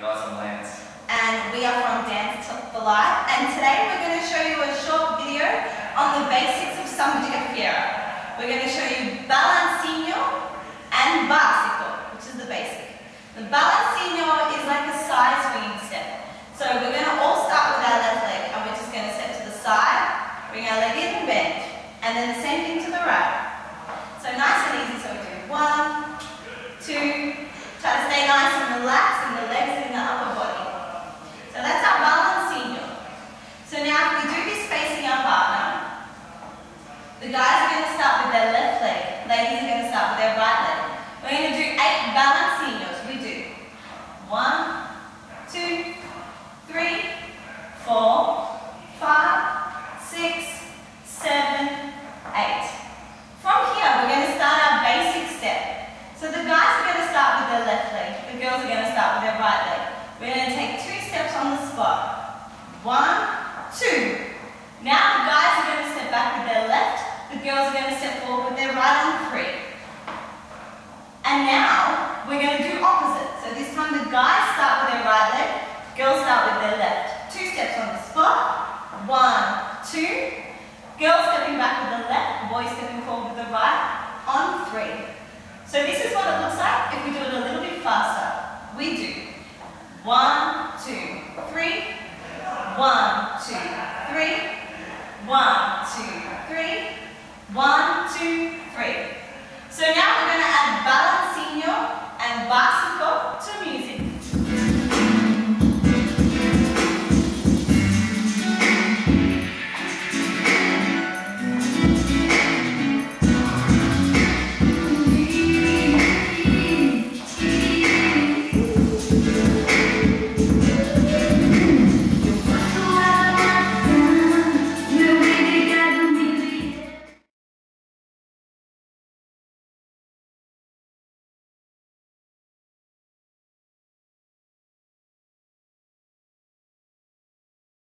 and we are from Dance for Life. And today we're going to show you a short video on the basics of samba de. We're going to show you balancinho and bicycle, which is the basic. The balancinho is like a side swinging step. So we're going to all start with our left leg, and we're just going to step to the side, bring our leg in and bend, and then the same thing to the right. So nice and easy. So we do one, two. Try to stay nice and relaxed, and the legs in the upper body. So that's our balancinho. So now if we do this facing our partner, the guys are going to start with their left leg. Ladies are going to start with their right leg. We're going to do eight balancinhos. We do one, two, three, four, five, six, seven, eight. From here, we're going to start our basic step. So the guys are going to start with their left leg. The girls are going to start with their right leg. We're going to take two steps on the spot. One, two. Now the guys are going to step back girls are going to step forward with their right arm free. And now we're going to do opposite. So this time the guys start with their right leg, girls start with their left. Two steps on the spot. One, two. Girls stepping back with the left, boys stepping forward with the right. On three. So this is what it looks like if we do it a little bit faster. We do. One, two, three. One, two, three. One, two, three. One, two,